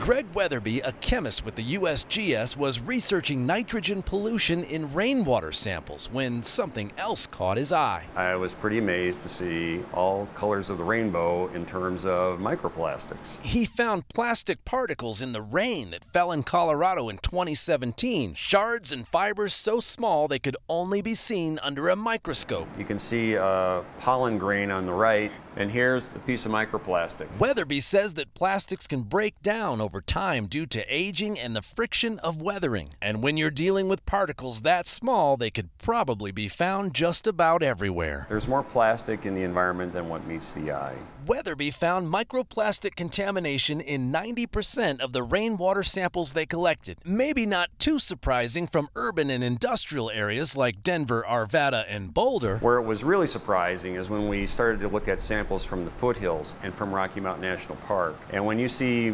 Greg Wetherbee, a chemist with the USGS, was researching nitrogen pollution in rainwater samples when something else caught his eye. I was pretty amazed to see all colors of the rainbow in terms of microplastics. He found plastic particles in the rain that fell in Colorado in 2017, shards and fibers so small they could only be seen under a microscope. You can see a pollen grain on the right, and here's a piece of microplastic. Wetherbee says that plastics can break down over time due to aging and the friction of weathering. And when you're dealing with particles that small, they could probably be found just about everywhere. There's more plastic in the environment than what meets the eye. Wetherbee found microplastic contamination in 90% of the rainwater samples they collected. Maybe not too surprising from urban and industrial areas like Denver, Arvada, and Boulder. Where it was really surprising is when we started to look at samples from the foothills and from Rocky Mountain National Park. And when you see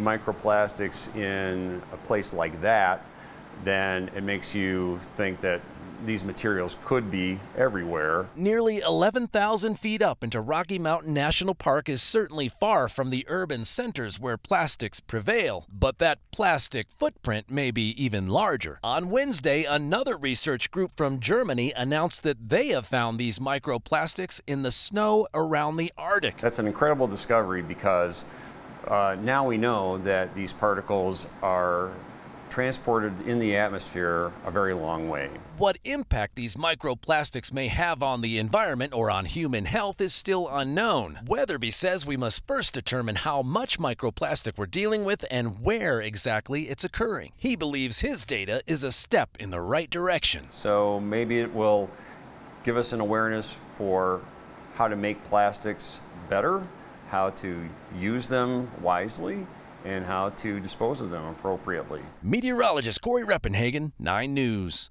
microplastics in a place like that, then it makes you think that these materials could be everywhere. Nearly 11,000 feet up into Rocky Mountain National Park is certainly far from the urban centers where plastics prevail, but that plastic footprint may be even larger. On Wednesday, another research group from Germany announced that they have found these microplastics in the snow around the Arctic. That's an incredible discovery because uh, now we know that these particles are transported in the atmosphere a very long way. What impact these microplastics may have on the environment or on human health is still unknown. Wetherbee says we must first determine how much microplastic we're dealing with and where exactly it's occurring. He believes his data is a step in the right direction. So maybe it will give us an awareness for how to make plastics better, how to use them wisely, and how to dispose of them appropriately. Meteorologist Cory Reppenhagen, 9 News.